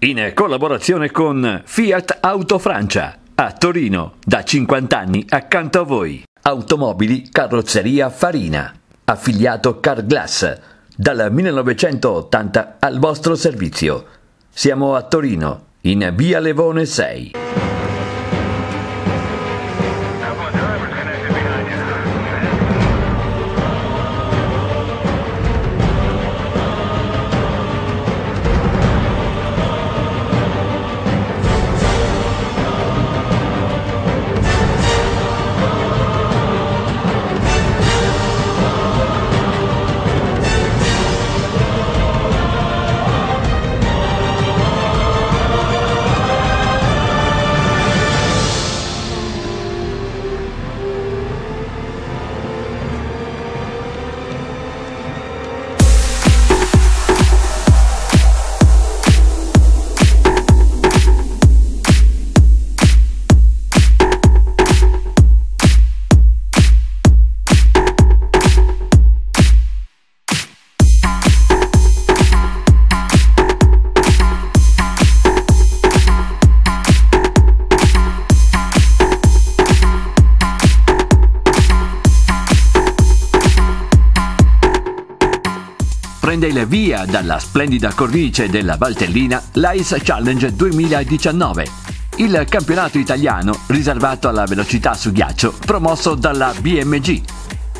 in collaborazione con Fiat Auto Francia a Torino da 50 anni accanto a voi. Automobili Carrozzeria Farina, affiliato Carglass, dal 1980 al vostro servizio. Siamo a Torino, in Via Levone 6. Via dalla splendida cornice della Valtellina l'Ice Challenge 2019, il campionato italiano riservato alla velocità su ghiaccio promosso dalla BMG,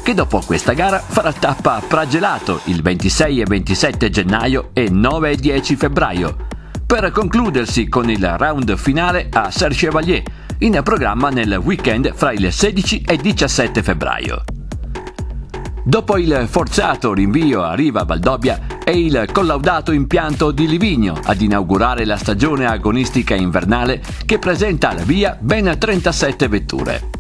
che dopo questa gara farà tappa a Pragelato il 26 e 27 gennaio e 9 e 10 febbraio, per concludersi con il round finale a Serre-Chevalier, in programma nel weekend fra il 16 e 17 febbraio. Dopo il forzato rinvio a Riva Valdobia è il collaudato impianto di Livigno ad inaugurare la stagione agonistica invernale che presenta alla via ben 37 vetture.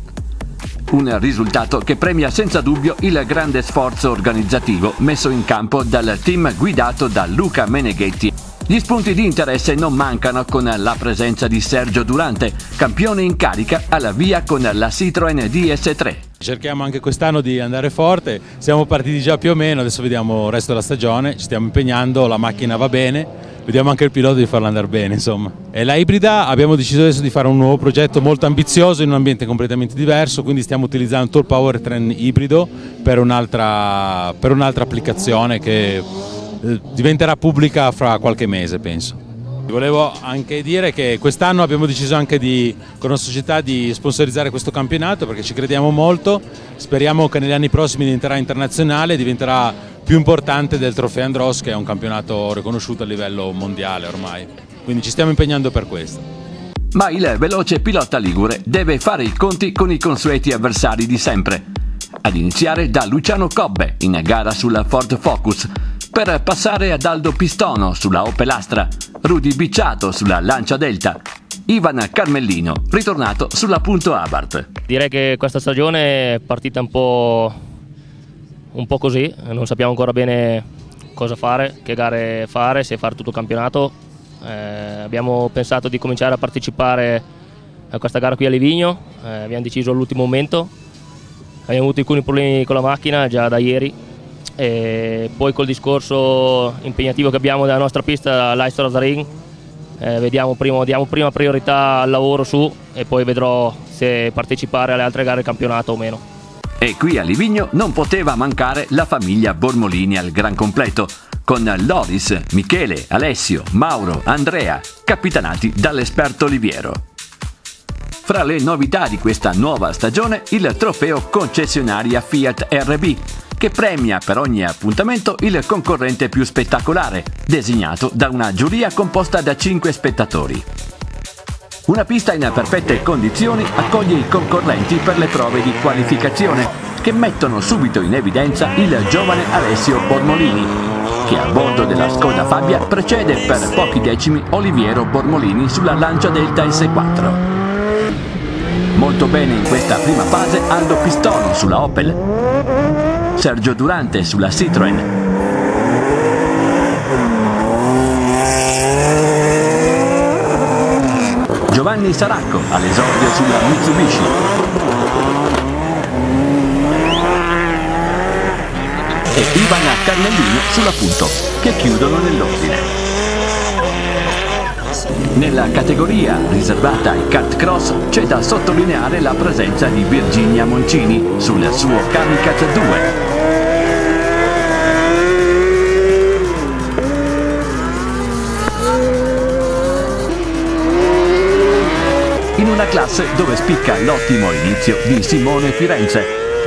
Un risultato che premia senza dubbio il grande sforzo organizzativo messo in campo dal team guidato da Luca Meneghetti gli spunti di interesse non mancano con la presenza di Sergio Durante, campione in carica alla via con la Citroen DS3. Cerchiamo anche quest'anno di andare forte, siamo partiti già più o meno, adesso vediamo il resto della stagione, ci stiamo impegnando, la macchina va bene, vediamo anche il pilota di farla andare bene insomma. E la ibrida abbiamo deciso adesso di fare un nuovo progetto molto ambizioso in un ambiente completamente diverso, quindi stiamo utilizzando il powertrain ibrido per un'altra un applicazione che diventerà pubblica fra qualche mese penso. Volevo anche dire che quest'anno abbiamo deciso anche di, con la società di sponsorizzare questo campionato perché ci crediamo molto, speriamo che negli anni prossimi diventerà internazionale e diventerà più importante del Trofeo Andros che è un campionato riconosciuto a livello mondiale ormai, quindi ci stiamo impegnando per questo. Ma il veloce pilota Ligure deve fare i conti con i consueti avversari di sempre, ad iniziare da Luciano Cobbe in gara sulla Ford Focus, per passare ad Aldo Pistono sulla Opel Astra, Rudy Bicciato sulla Lancia Delta, Ivan Carmellino ritornato sulla Punto Abarth. Direi che questa stagione è partita un po', un po' così, non sappiamo ancora bene cosa fare, che gare fare, se fare tutto il campionato. Eh, abbiamo pensato di cominciare a partecipare a questa gara qui a Livigno, eh, abbiamo deciso all'ultimo momento, abbiamo avuto alcuni problemi con la macchina già da ieri, e poi col discorso impegnativo che abbiamo della nostra pista l'Ice of the Ring eh, vediamo prima, diamo prima priorità al lavoro su e poi vedrò se partecipare alle altre gare del campionato o meno. E qui a Livigno non poteva mancare la famiglia Bormolini al gran completo, con Loris, Michele, Alessio, Mauro, Andrea, capitanati dall'esperto Oliviero. Fra le novità di questa nuova stagione il trofeo concessionaria Fiat RB, che premia per ogni appuntamento il concorrente più spettacolare, designato da una giuria composta da 5 spettatori. Una pista in perfette condizioni accoglie i concorrenti per le prove di qualificazione, che mettono subito in evidenza il giovane Alessio Bormolini, che a bordo della Skoda Fabia precede per pochi decimi Oliviero Bormolini sulla Lancia Delta S4. Molto bene in questa prima fase Aldo Pistono sulla Opel, Sergio Durante sulla Citroen. Giovanni Saracco all'esordio sulla Mitsubishi. E Ivan Carnellino sulla Punto, che chiudono nell'ordine. Nella categoria riservata ai kart cross c'è da sottolineare la presenza di Virginia Moncini sul suo Kamikaze 2. in una classe dove spicca l'ottimo inizio di Simone Firenze,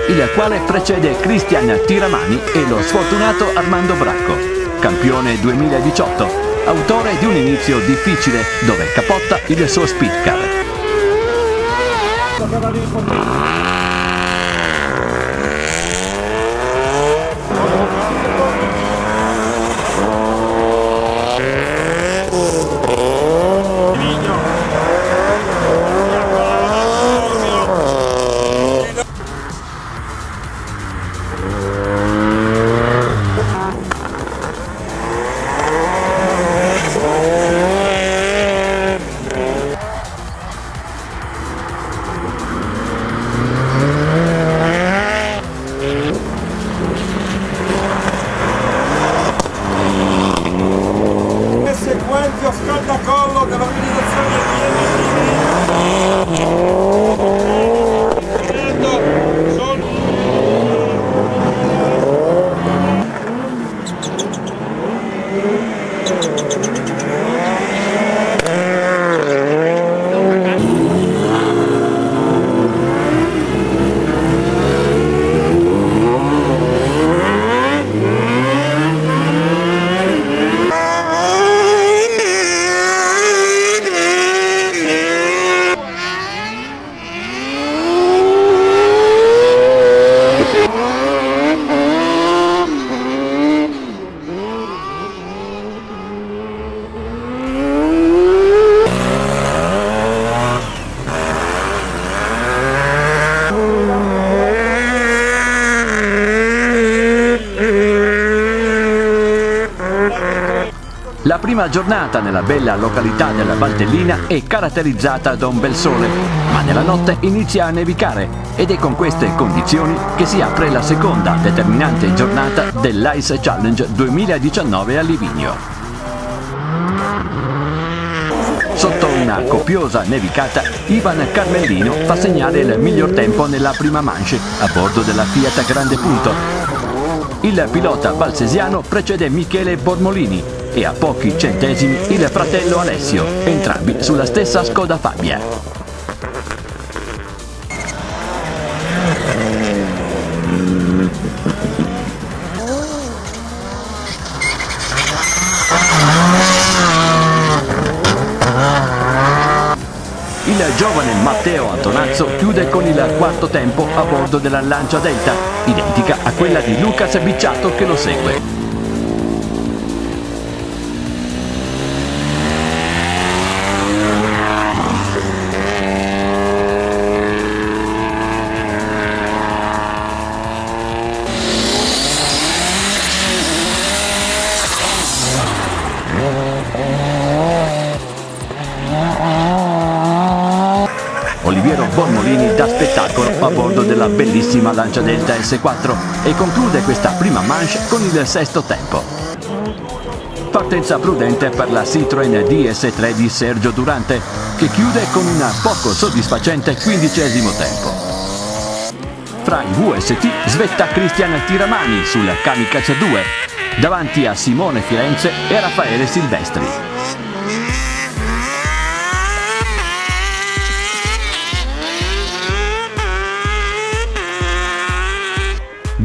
il quale precede Cristian Tiramani e lo sfortunato Armando Bracco, campione 2018, autore di un inizio difficile dove capotta il suo speedcar. Prima giornata nella bella località della Valtellina è caratterizzata da un bel sole, ma nella notte inizia a nevicare ed è con queste condizioni che si apre la seconda determinante giornata dell'Ice Challenge 2019 a Livigno. Sotto una copiosa nevicata, Ivan Carmellino fa segnare il miglior tempo nella prima manche a bordo della Fiat Grande Punto. Il pilota valsesiano precede Michele Bormolini e a pochi centesimi il fratello Alessio, entrambi sulla stessa Skoda Fabia. Il giovane Matteo Antonazzo chiude con il quarto tempo a bordo della Lancia Delta, identica a quella di Lucas Bicciato che lo segue. Bormolini dà spettacolo a bordo della bellissima Lancia Delta S4 e conclude questa prima manche con il sesto tempo. Partenza prudente per la Citroen DS3 di Sergio Durante, che chiude con un poco soddisfacente quindicesimo tempo. Fra i VST svetta Cristian Tiramani sul Kamikaze 2, davanti a Simone Firenze e Raffaele Silvestri.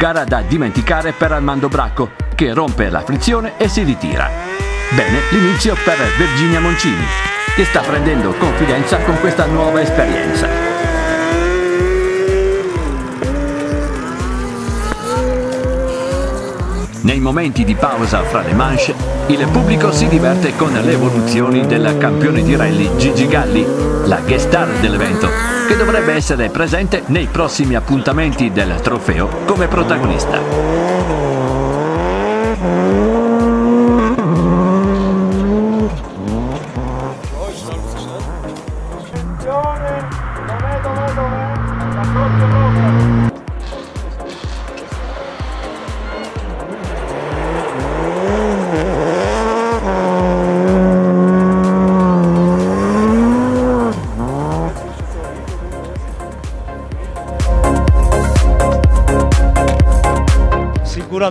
Gara da dimenticare per Armando Bracco, che rompe la frizione e si ritira. Bene l'inizio per Virginia Moncini, che sta prendendo confidenza con questa nuova esperienza. Nei momenti di pausa fra le manche, il pubblico si diverte con le evoluzioni del campione di rally Gigi Galli, la guest star dell'evento, che dovrebbe essere presente nei prossimi appuntamenti del trofeo come protagonista.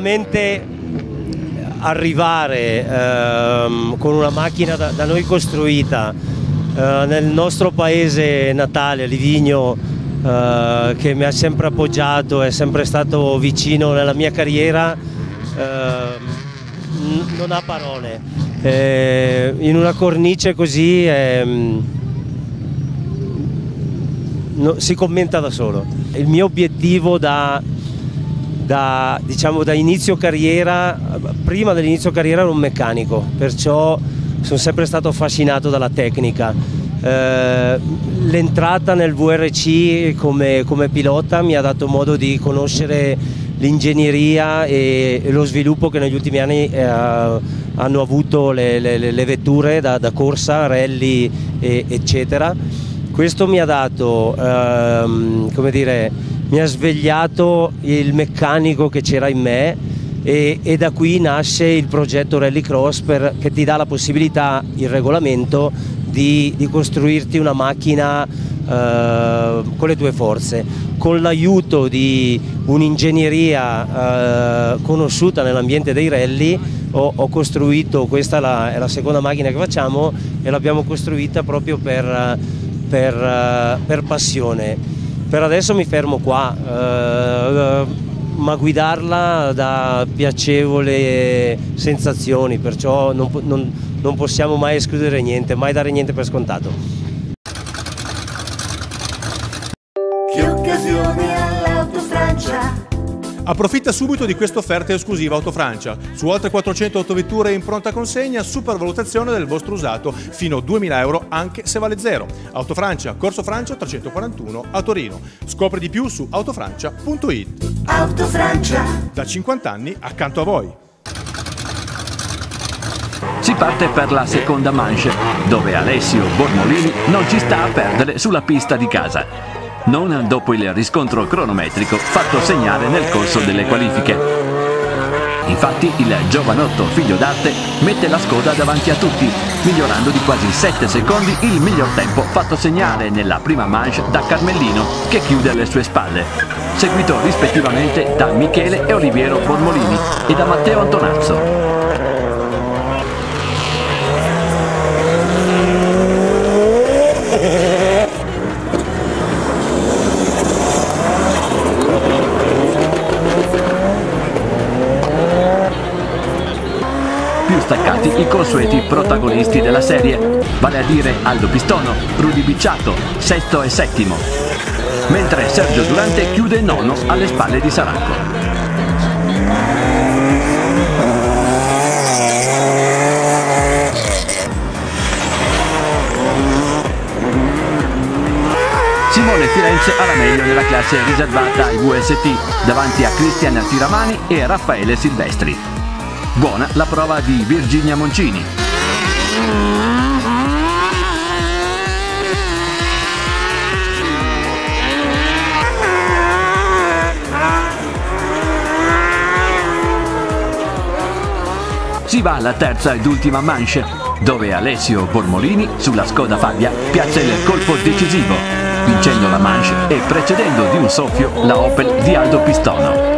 Sicuramente arrivare ehm, con una macchina da, da noi costruita eh, nel nostro paese natale, Livigno, eh, che mi ha sempre appoggiato, è sempre stato vicino nella mia carriera, eh, non ha parole. Eh, in una cornice così ehm, no, si commenta da solo. Il mio obiettivo da, da, diciamo, da inizio carriera, prima dell'inizio carriera ero un meccanico, perciò sono sempre stato affascinato dalla tecnica. Eh, l'entrata nel VRC come, come, pilota mi ha dato modo di conoscere l'ingegneria e, lo sviluppo che negli ultimi anni eh, hanno avuto le, le, le vetture da, da, corsa, rally e, eccetera. Questo mi ha dato, ehm, come dire, mi ha svegliato il meccanico che c'era in me e, e, da qui nasce il progetto Rallycross per, che ti dà la possibilità, il regolamento, di, di costruirti una macchina eh, con le tue forze. Con l'aiuto di un'ingegneria eh, conosciuta nell'ambiente dei rally ho, ho, costruito, questa è la, è la seconda macchina che facciamo e l'abbiamo costruita proprio per, per, per passione. Per adesso mi fermo qua. Eh, ma guidarla dà piacevoli sensazioni, perciò non, non, non possiamo mai escludere niente, mai dare niente per scontato. Approfitta subito di questa offerta esclusiva Autofrancia. Su oltre 400 autovetture in pronta consegna, supervalutazione del vostro usato fino a 2000 euro anche se vale zero. Autofrancia, Corso Francia 341 a Torino. Scopri di più su autofrancia.it. Autofrancia. Da 50 anni accanto a voi. Si parte per la seconda manche, dove Alessio Bormolini non ci sta a perdere sulla pista di casa non dopo il riscontro cronometrico fatto segnare nel corso delle qualifiche. Infatti il giovanotto figlio d'arte mette la Skoda davanti a tutti, migliorando di quasi 7 secondi il miglior tempo fatto segnare nella prima manche da Carmellino che chiude alle sue spalle, seguito rispettivamente da Michele e Oliviero Bormolini e da Matteo Antonazzo. Staccati i consueti protagonisti della serie, vale a dire Aldo Pistono, Rudy Bicciato, sesto e settimo, mentre Sergio Durante chiude nono alle spalle di Saracco. Simone Firenze alla meglio nella classe riservata ai VST davanti a Cristian Tiramani e Raffaele Silvestri. Buona la prova di Virginia Moncini. Si va alla terza ed ultima manche, dove Alessio Bormolini sulla Skoda Fabia piazza il colpo decisivo, vincendo la manche e precedendo di un soffio la Opel di Aldo Pistono.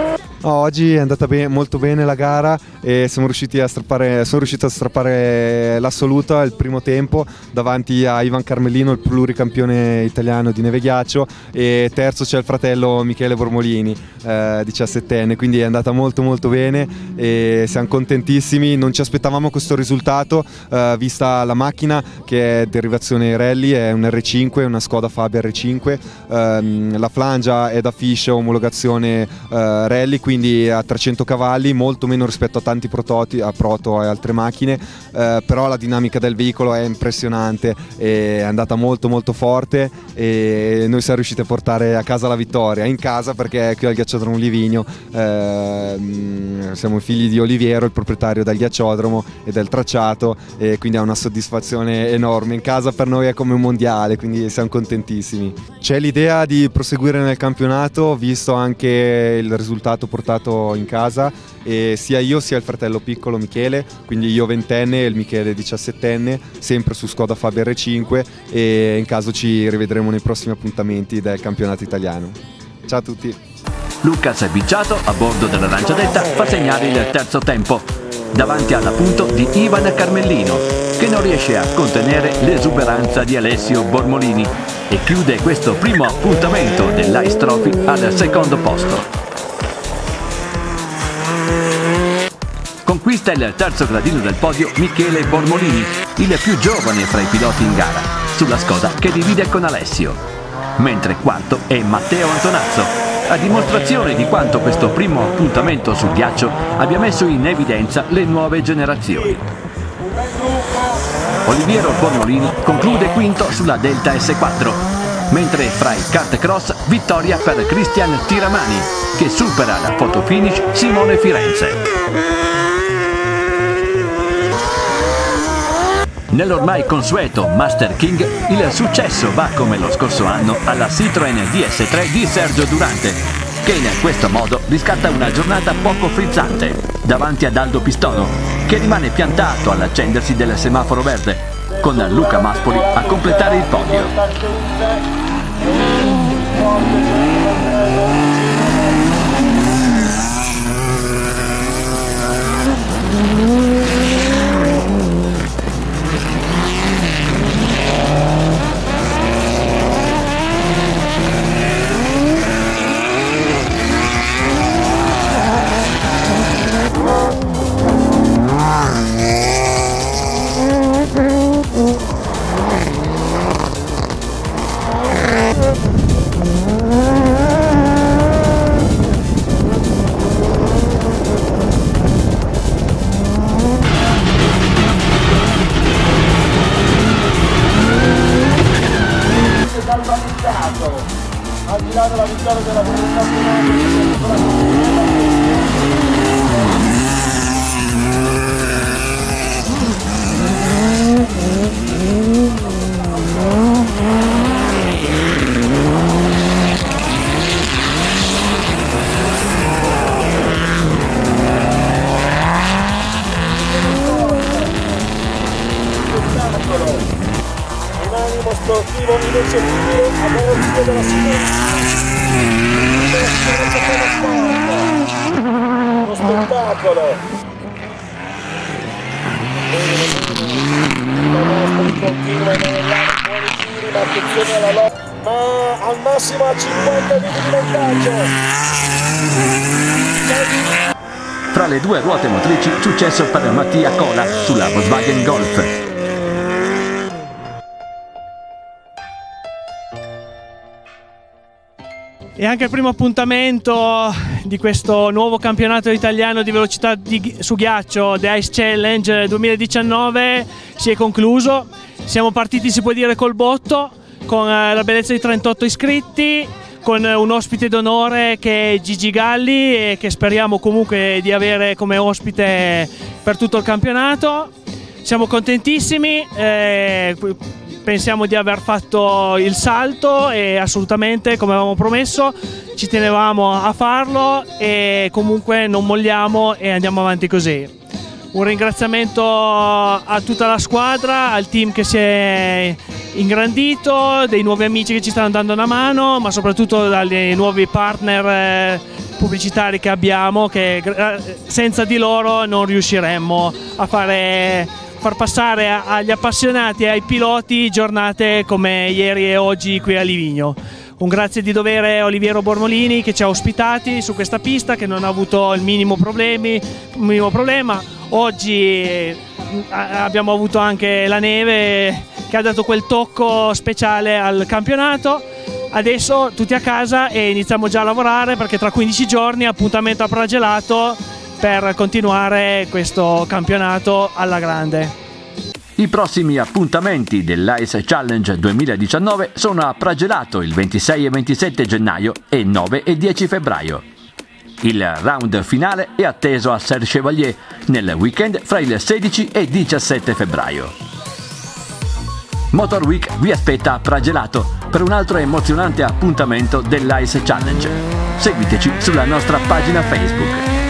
Oggi è andata be- molto bene la gara e siamo riusciti a strappare, sono riuscito a strappare l'assoluta il primo tempo davanti a Ivan Carmellino, il pluricampione italiano di neve ghiaccio e terzo c'è il fratello Michele Bormolini, eh, 17enne, quindi è andata molto molto bene e siamo contentissimi, non ci aspettavamo questo risultato eh, vista la macchina che è derivazione rally, è un R5, una Skoda Fabia R5, eh, la flangia è da Fish omologazione eh, rally, quindi quindi a 300 cavalli, molto meno rispetto a tanti prototi, a proto e altre macchine, eh, però la dinamica del veicolo è impressionante, è andata molto molto forte e noi siamo riusciti a portare a casa la vittoria, in casa perché qui al Ghiacciodromo Livigno eh, siamo figli di Oliviero, il proprietario del ghiacciodromo e del tracciato e quindi è una soddisfazione enorme, in casa per noi è come un mondiale, quindi siamo contentissimi. C'è l'idea di proseguire nel campionato, visto anche il risultato portato portato in casa e sia io sia il fratello piccolo Michele, quindi io ventenne e il Michele diciassettenne, sempre su Skoda Fabia R5 e in caso ci rivedremo nei prossimi appuntamenti del campionato italiano. Ciao a tutti! Lucas Bicciato, a bordo dell'Aranciadetta, fa segnare il terzo tempo, davanti all'appunto di Ivan Carmellino, che non riesce a contenere l'esuberanza di Alessio Bormolini e chiude questo primo appuntamento dell'Ice Trophy al secondo posto. Conquista il terzo gradino del podio Michele Bormolini, il più giovane fra i piloti in gara, sulla Skoda che divide con Alessio. Mentre quarto è Matteo Antonazzo, a dimostrazione di quanto questo primo appuntamento sul ghiaccio abbia messo in evidenza le nuove generazioni. Oliviero Bormolini conclude quinto sulla Delta S4, mentre fra i kart cross vittoria per Cristian Tiramani, che supera la fotofinish Simone Firenze. Nell'ormai consueto Master King, il successo va come lo scorso anno alla Citroen DS3 di Sergio Durante, che in questo modo riscatta una giornata poco frizzante davanti ad Aldo Pistono, che rimane piantato all'accendersi del semaforo verde, con Luca Maspoli a completare il podio. Massimo a 50 minuti di vantaggio. Fra le due ruote motrici successo per Mattia Cola sulla Volkswagen Golf. E anche il primo appuntamento di questo nuovo campionato italiano di velocità di, su ghiaccio The Ice Challenge 2019 si è concluso. Siamo partiti, si può dire, col botto con eh, la bellezza di 38 iscritti, con un ospite d'onore che è Gigi Galli e che speriamo comunque di avere come ospite per tutto il campionato. Siamo contentissimi, eh, pensiamo di aver fatto il salto e assolutamente come avevamo promesso ci tenevamo a farlo e comunque non molliamo e andiamo avanti così. Un ringraziamento a tutta la squadra, al team che si è ingrandito, dei nuovi amici che ci stanno dando una mano, ma soprattutto dai nuovi partner eh, pubblicitari che abbiamo, che senza di loro non riusciremmo a fare, far passare agli appassionati e ai piloti giornate come ieri e oggi qui a Livigno. Un grazie di dovere a Oliviero Bormolini che ci ha ospitati su questa pista che non ha avuto il minimo, problemi, minimo problema. Oggi eh, abbiamo avuto anche la neve che ha dato quel tocco speciale al campionato. Adesso tutti a casa e iniziamo già a lavorare perché tra 15 giorni appuntamento a Pragelato per continuare questo campionato alla grande. I prossimi appuntamenti dell'Ice Challenge 2019 sono a Pragelato il 26 e 27 gennaio e 9 e 10 febbraio. Il round finale è atteso a Serre Chevalier nel weekend fra il 16 e 17 febbraio. Motor Week vi aspetta a Pragelato per un altro emozionante appuntamento dell'Ice Challenge. Seguiteci sulla nostra pagina Facebook.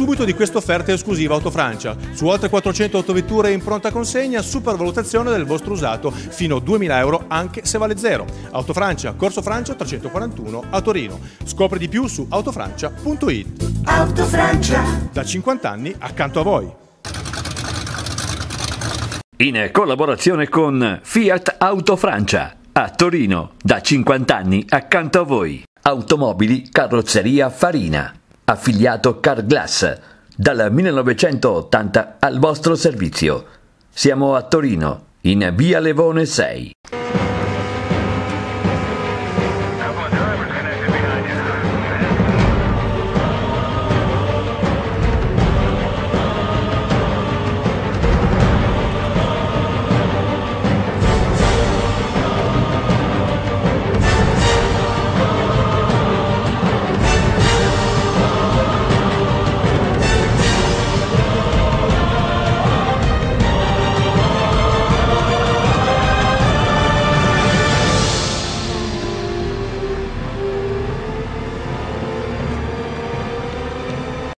Subito di questa offerta esclusiva Autofrancia. Su oltre 400 autovetture in pronta consegna, supervalutazione del vostro usato fino a 2000 euro anche se vale zero. Autofrancia, Corso Francia 341 a Torino. Scopri di più su autofrancia.it. Autofrancia! Da 50 anni accanto a voi. In collaborazione con Fiat Autofrancia a Torino, da 50 anni accanto a voi. Automobili Carrozzeria Farina, affiliato Carglass, dal 1980 al vostro servizio. Siamo a Torino, in Via Levone 6.